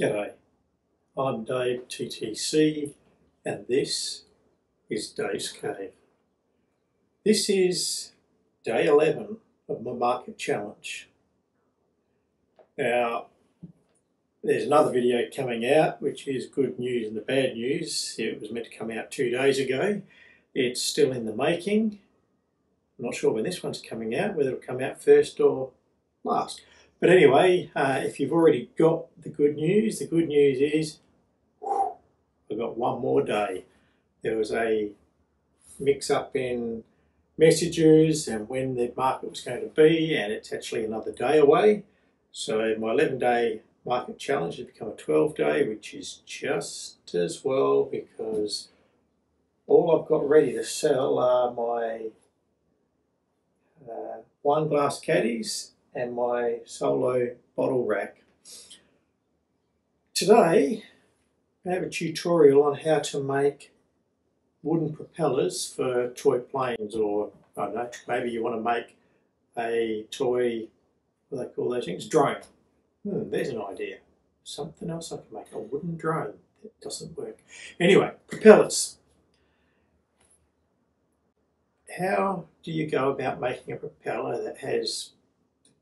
G'day, I'm Dave TTC and this is Dave's Cave. This is day 11 of my market challenge. Now, there's another video coming out which is good news and the bad news. It was meant to come out two days ago. It's still in the making. I'm not sure when this one's coming out, whether it'll come out first or last. But anyway, uh, if you've already got the good news, the good news is whew, I've got one more day. There was a mix up in messages and when the market was going to be, and it's actually another day away. So my 11 day market challenge has become a 12 day, which is just as well because all I've got ready to sell are my uh, wine glass caddies and my solo bottle rack. Today I have a tutorial on how to make wooden propellers for toy planes or I don't know, maybe you want to make a toy, what do they call those things? Drone. Hmm, there's an idea. Something else I can make, a wooden drone. That doesn't work. Anyway, propellers. How do you go about making a propeller that has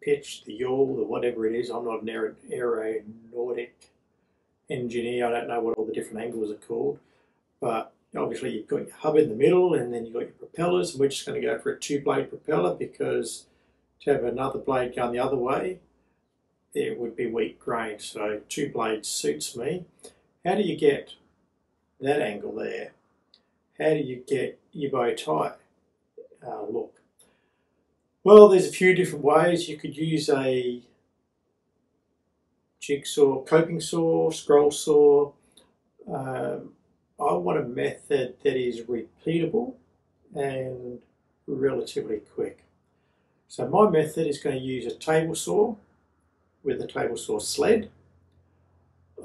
pitch, the yaw, the whatever it is. I'm not an aer aeronautic engineer. I don't know what all the different angles are called. But obviously you've got your hub in the middle and then you've got your propellers. We're just going to go for a two-blade propeller because to have another blade going the other way, it would be weak grain. So two blades suits me. How do you get that angle there? How do you get your bow tie uh, look? Well, there's a few different ways. You could use a jigsaw, coping saw, scroll saw. Um, I want a method that is repeatable and relatively quick. So my method is going to use a table saw with a table saw sled.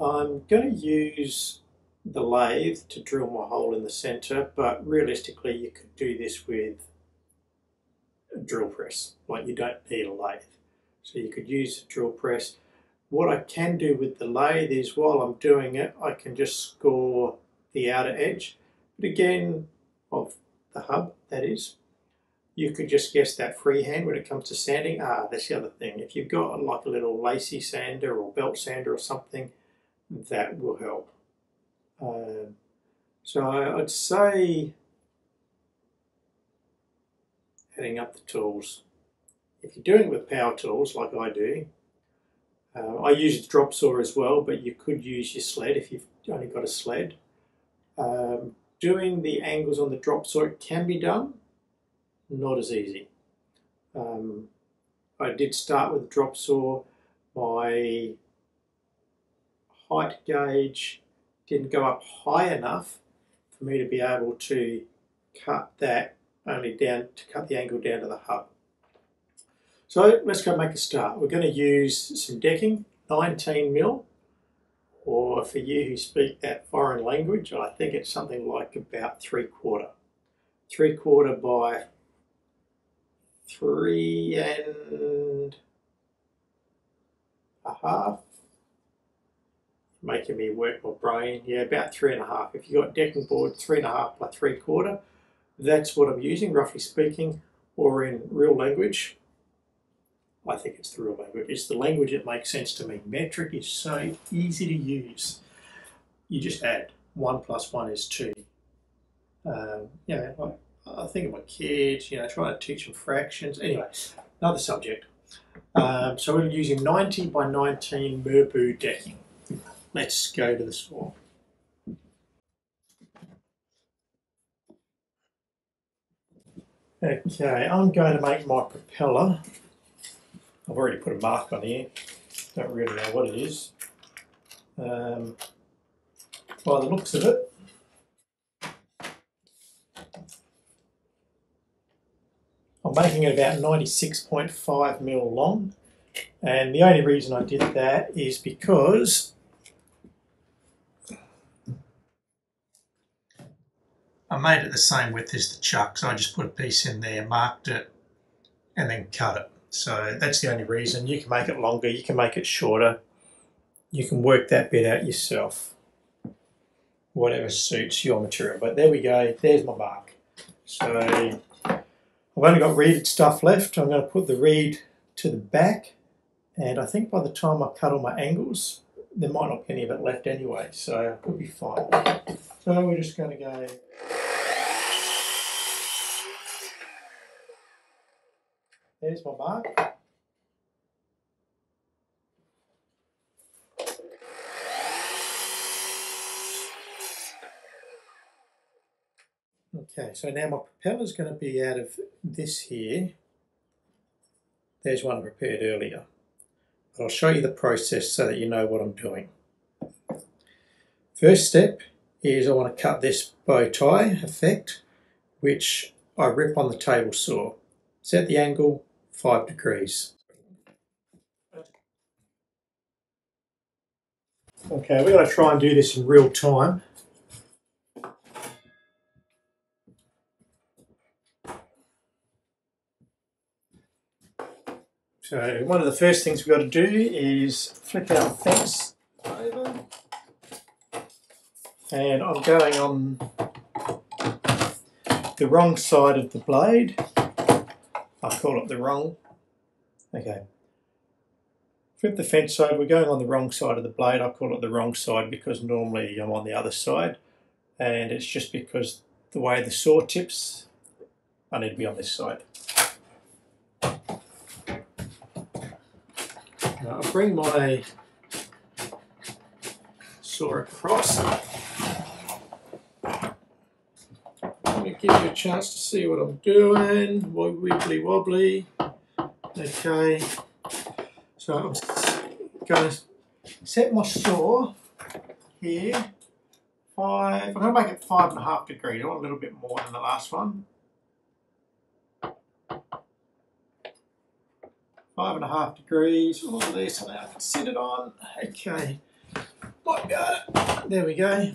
I'm going to use the lathe to drill my hole in the center, but realistically you could do this with a drill press. Like you don't need a lathe. So you could use a drill press. What I can do with the lathe is while I'm doing it, I can just score the outer edge. But again, of the hub, that is, you could just guess that freehand when it comes to sanding. Ah, that's the other thing. If you've got like a little lacy sander or belt sander or something, that will help. Um, so I'd say heading up the tools. If you're doing it with power tools like I do, uh, I use the drop saw as well, but you could use your sled if you've only got a sled. Um, doing the angles on the drop saw can be done, not as easy. Um, I did start with the drop saw. My height gauge didn't go up high enough for me to be able to cut that only down to cut the angle down to the hub. So let's go make a start. We're going to use some decking, 19 mil, or for you who speak that foreign language, I think it's something like about three quarter. Three quarter by three and a half. Making me work my brain. Yeah, about three and a half. If you've got decking board, three and a half by three quarter, that's what I'm using, roughly speaking, or in real language. I think it's the real language. It's the language that makes sense to me. Metric is so easy to use. You just add. One plus one is two. Um, you know, I, I, think of my kids, you know, trying to teach them fractions. Anyway, another subject. Um, so we're using 90 by 19 Merbau decking. Let's go to the saw. Okay, I'm going to make my propeller. I've already put a mark on here. Don't really know what it is. Um, by the looks of it, I'm making it about 96.5 mil long. And the only reason I did that is because I made it the same width as the chuck, so I just put a piece in there, marked it, and then cut it. So that's the only reason. You can make it longer, you can make it shorter. you can work that bit out yourself. Whatever suits your material. But there we go, there's my mark. So I've only got reeded stuff left. I'm going to put the reed to the back and I think by the time I cut all my angles there might not be any of it left anyway so it could be fine. So we're just going to go There's my mark. Okay, so now my propeller is going to be out of this here. There's one I prepared earlier. But I'll show you the process so that you know what I'm doing. First step is I want to cut this bow tie effect, which I rip on the table saw. Set the angle 5 degrees. Okay, we're going to try and do this in real time. So one of the first things we've got to do is flip our fence over. And I'm going on the wrong side of the blade. I call it the wrong. Okay. Flip the fence over, we're going on the wrong side of the blade. I call it the wrong side because normally I'm on the other side. And it's just because the way the saw tips, I need to be on this side. Now I'll bring my saw across. Let me give you a chance to see what I'm doing. Wibbly wobbly. Okay. So I'm going to set my saw here. Five. I'm going to make it five and a half degrees. I want a little bit more than the last one. five and a half degrees, all this, and I can sit it on. Okay. There we go.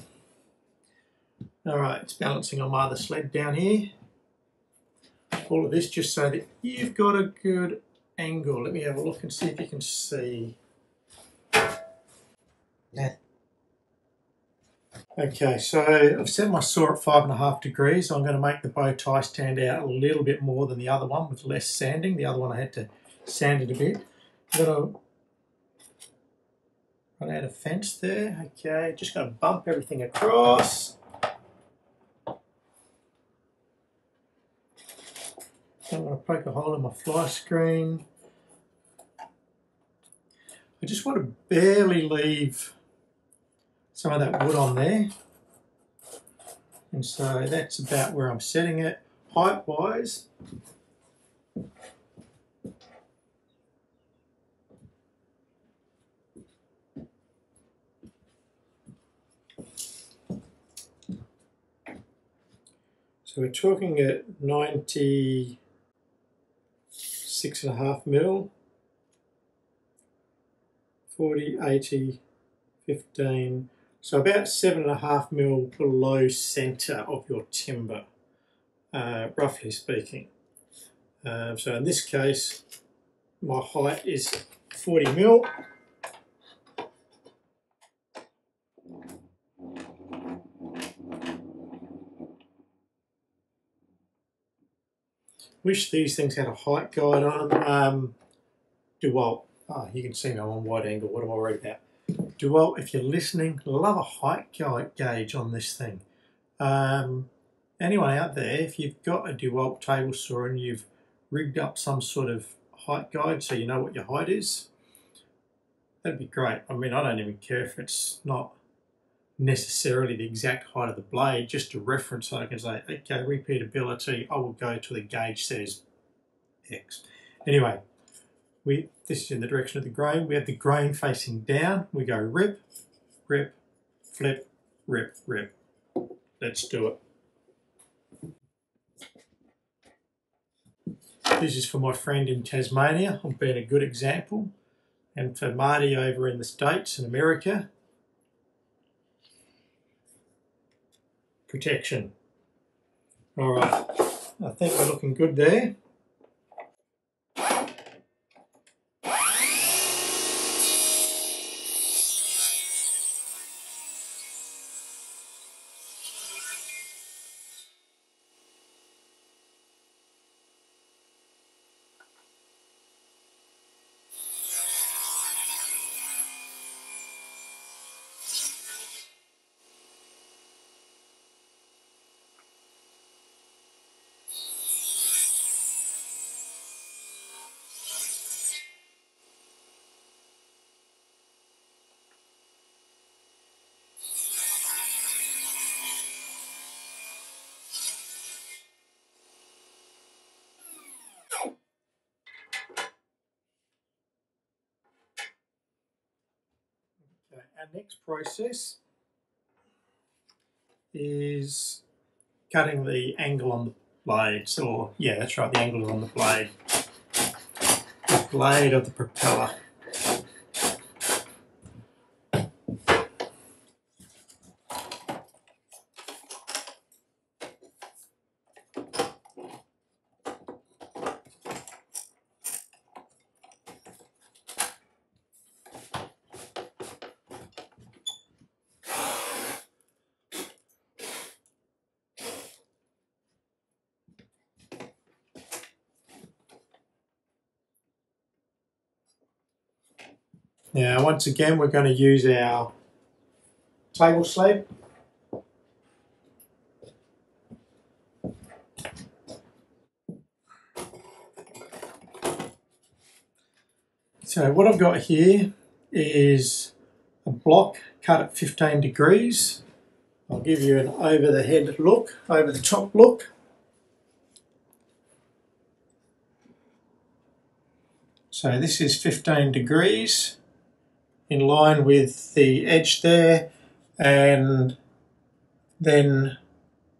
All right, it's balancing on my other sled down here. All of this just so that you've got a good angle. Let me have a look and see if you can see. Yeah. Okay, so I've set my saw at five and a half degrees. I'm going to make the bow tie stand out a little bit more than the other one with less sanding. The other one I had to sand it a bit. I'm going to run out of fence there. Okay, just going to bump everything across. I'm going to poke a hole in my fly screen. I just want to barely leave some of that wood on there. And so that's about where I'm setting it. Height wise, So we're talking at 96 and a half mil, 40, 80, 15, so about seven and a half mil below center of your timber, uh, roughly speaking. Uh, so in this case, my height is 40 mil Wish these things had a height guide on them. Um, DeWalt, oh, you can see me on wide angle. What am I worried about? DeWalt, if you're listening, love a height guide gauge on this thing. Um, anyone out there, if you've got a DeWalt table saw and you've rigged up some sort of height guide so you know what your height is, that'd be great. I mean, I don't even care if it's not necessarily the exact height of the blade, just a reference I can say, okay, repeatability, I will go to the gauge says X. Anyway, we this is in the direction of the grain. We have the grain facing down. We go rip, rip, flip, rip, rip. Let's do it. This is for my friend in Tasmania. I've been a good example. And for Marty over in the States in America, protection. All right, I think we're looking good there. Our next process is cutting the angle on the blade. So, yeah, that's right, the angle on the blade. The blade of the propeller. Now, once again, we're going to use our table sled. So what I've got here is a block cut at 15 degrees. I'll give you an over the head look, over the top look. So this is 15 degrees in line with the edge there and then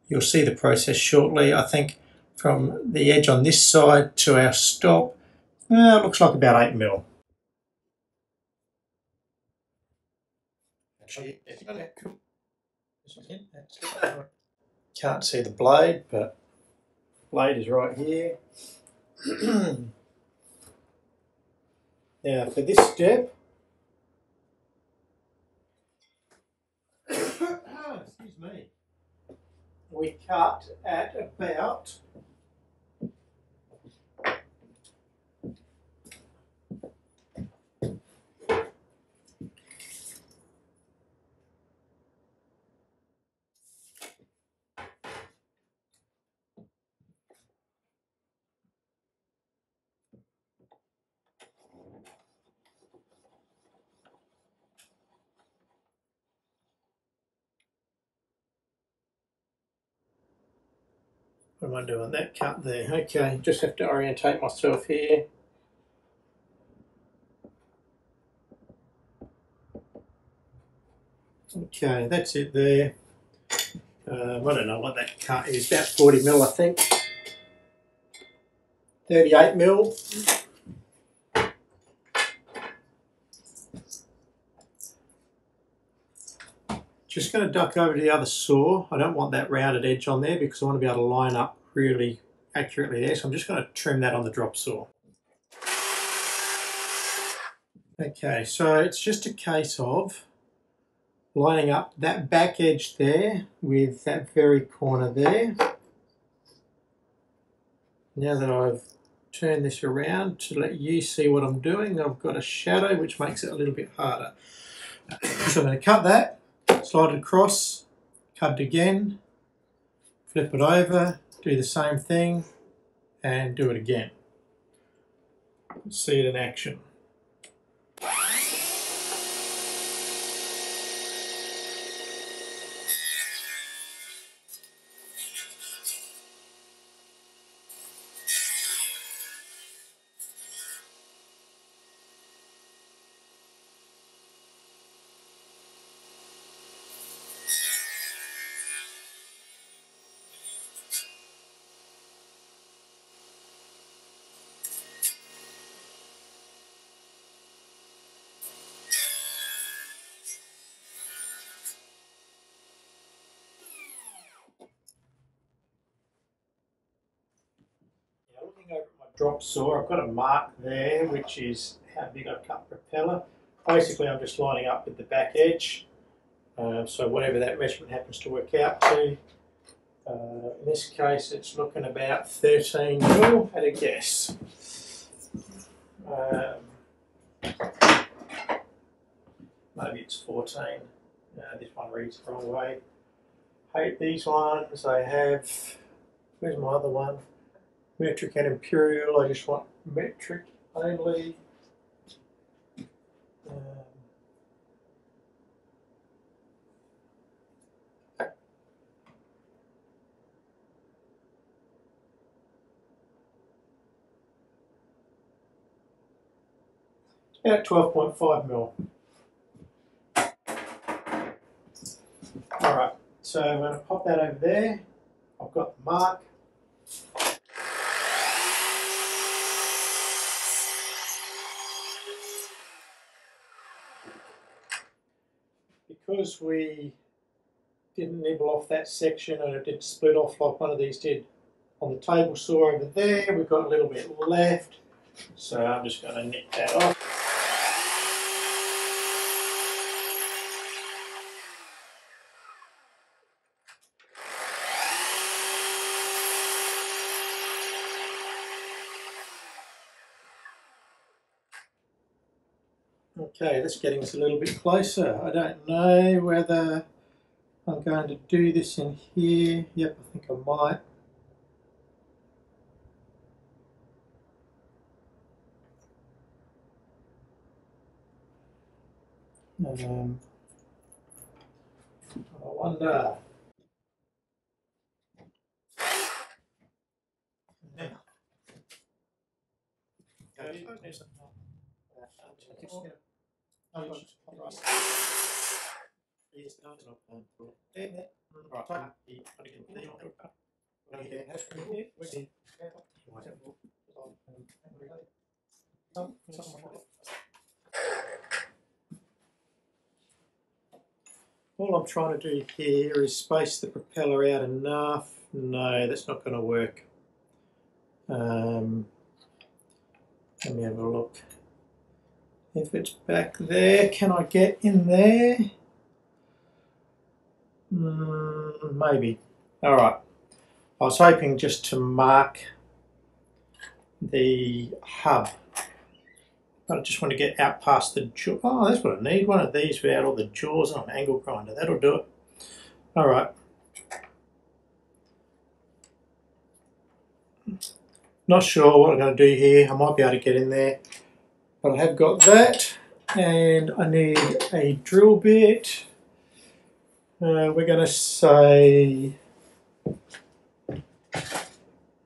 you'll see the process shortly. I think from the edge on this side to our stop, uh, looks like about 8 mil. Can't see the blade, but blade is right here. now for this step, me. We cut at about What am I doing? That cut there. Okay, just have to orientate myself here. Okay, that's it there. Um, I don't know what that cut is, about 40 mil I think. 38 mil. Just going to duck over to the other saw. I don't want that rounded edge on there because I want to be able to line up really accurately there. So I'm just going to trim that on the drop saw. Okay, so it's just a case of lining up that back edge there with that very corner there. Now that I've turned this around to let you see what I'm doing, I've got a shadow which makes it a little bit harder. So I'm going to cut that slide it across, cut it again, flip it over, do the same thing, and do it again. See it in action. over my drop saw, I've got a mark there, which is how big I cut propeller. Basically, I'm just lining up with the back edge. Uh, so whatever that measurement happens to work out to. Uh, in this case, it's looking about 13 mil at a guess. Um, maybe it's 14. Uh, this one reads the wrong way. Hate these ones. I have, where's my other one? Metric and imperial. I just want metric only. Um, about 12.5 mil. Alright, so I'm going to pop that over there. I've got the mark. Because we didn't nibble off that section and it didn't split off like one of these did on the table saw over there, we've got a little bit left. So I'm just going to nip that off. Okay, that's getting us a little bit closer. I don't know whether I'm going to do this in here. Yep, I think I might. Um, I wonder. Now. All I'm trying to do here is space the propeller out enough. No, that's not going to work. Um, let me have a look. If it's back there, can I get in there? Mm, maybe. All right. I was hoping just to mark the hub. But I just want to get out past the jaw. Oh, that's what I need. One of these without all the jaws on an angle grinder. That'll do it. All right. Not sure what I'm going to do here. I might be able to get in there. But I have got that. And I need a drill bit. Uh, we're going to say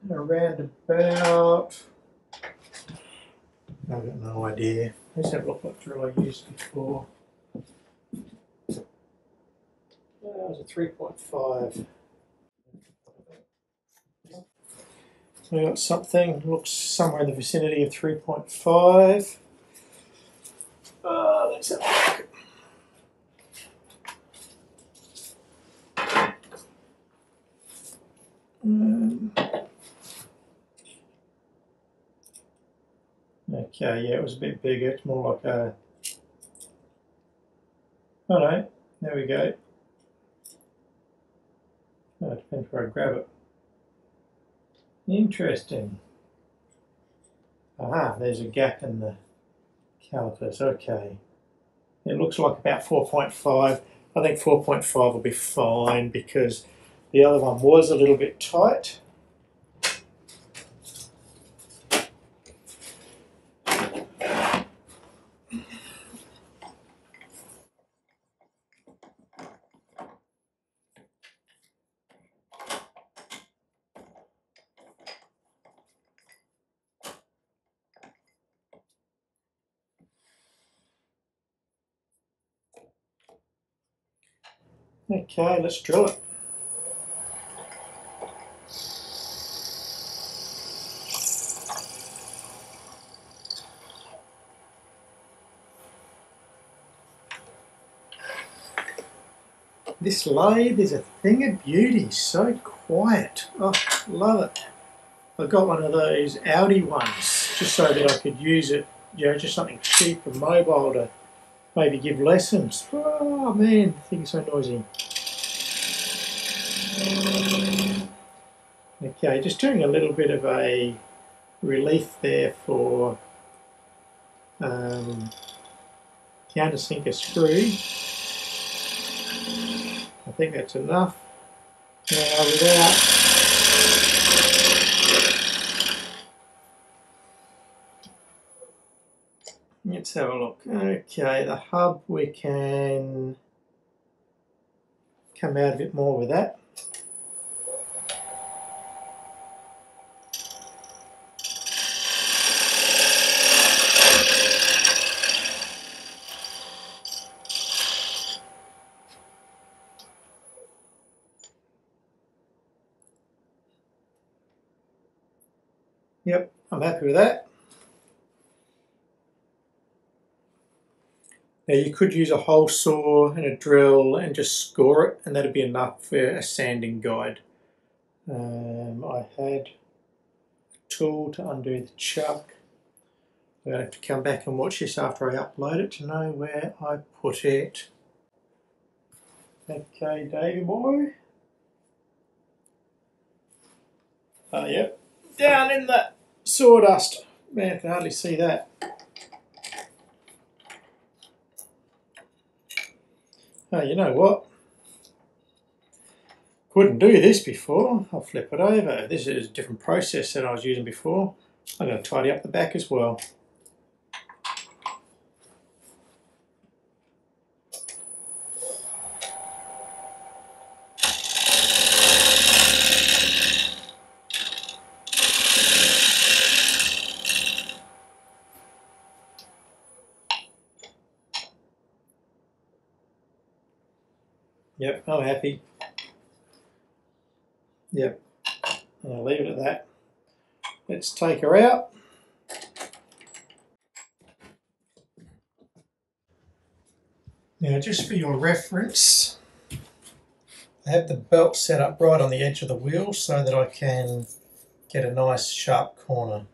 around about, I've got no idea. Let's have a look what drill I used before. It was a 3.5. So we got something, looks somewhere in the vicinity of 3.5. Uh, let's have a look. Um, okay, yeah, it was a bit bigger. It's more like a. All right, there we go. Oh, it depends where I grab it. Interesting. Aha, there's a gap in the calipers. Okay. It looks like about 4.5. I think 4.5 will be fine because the other one was a little bit tight. Okay, let's drill it. This lathe is a thing of beauty, so quiet. Oh, love it. I got one of those Aldi ones just so that I could use it, you know, just something cheap and mobile to maybe give lessons. Oh man, the thing's so noisy. Okay, just doing a little bit of a relief there for um, countersink screw. I think that's enough. Now without let's have a look. Hmm. Okay, the hub, we can come out a bit more with that. Yep, I'm happy with that. Now you could use a hole saw and a drill and just score it and that'd be enough for a sanding guide. Um, I had a tool to undo the chuck. I'm going to have to come back and watch this after I upload it to know where I put it. Okay, Davy boy. Oh, yep. Down in the sawdust. Man, I can hardly see that. Oh, you know what? Couldn't do this before. I'll flip it over. This is a different process than I was using before. I'm going to tidy up the back as well. Yep, I'm happy. Yep, I'll leave it at that. Let's take her out. Now, just for your reference, I have the belt set up right on the edge of the wheel so that I can get a nice sharp corner.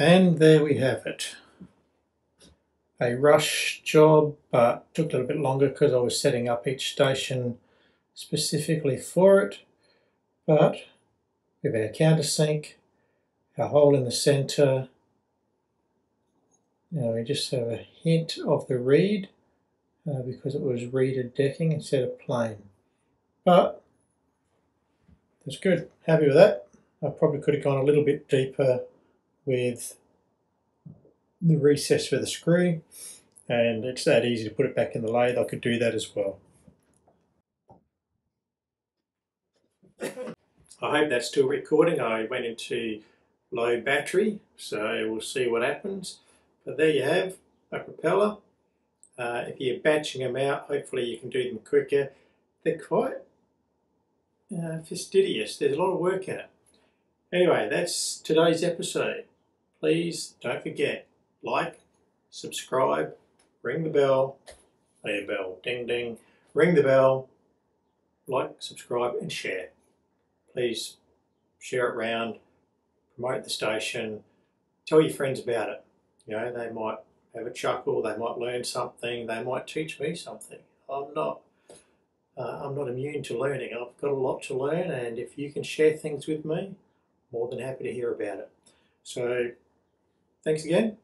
And there we have it. A rush job, but took a little bit longer because I was setting up each station specifically for it. But we have our countersink, our hole in the center. Now we just have a hint of the reed uh, because it was reeded decking instead of plain. But that's good. Happy with that. I probably could have gone a little bit deeper with the recess for the screw and it's that easy to put it back in the lathe. I could do that as well. I hope that's still recording. I went into low battery, so we'll see what happens. But there you have a propeller. Uh, if you're batching them out, hopefully you can do them quicker. They're quite uh, fastidious. There's a lot of work in it. Anyway, that's today's episode. Please don't forget, like, subscribe, ring the bell, a bell, ding ding, ring the bell, like, subscribe and share. Please share it around, promote the station, tell your friends about it. You know, they might have a chuckle, they might learn something, they might teach me something. I'm not uh, I'm not immune to learning. I've got a lot to learn and if you can share things with me, more than happy to hear about it. So thanks again.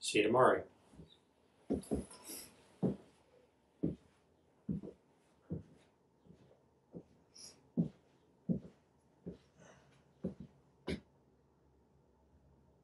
See you tomorrow.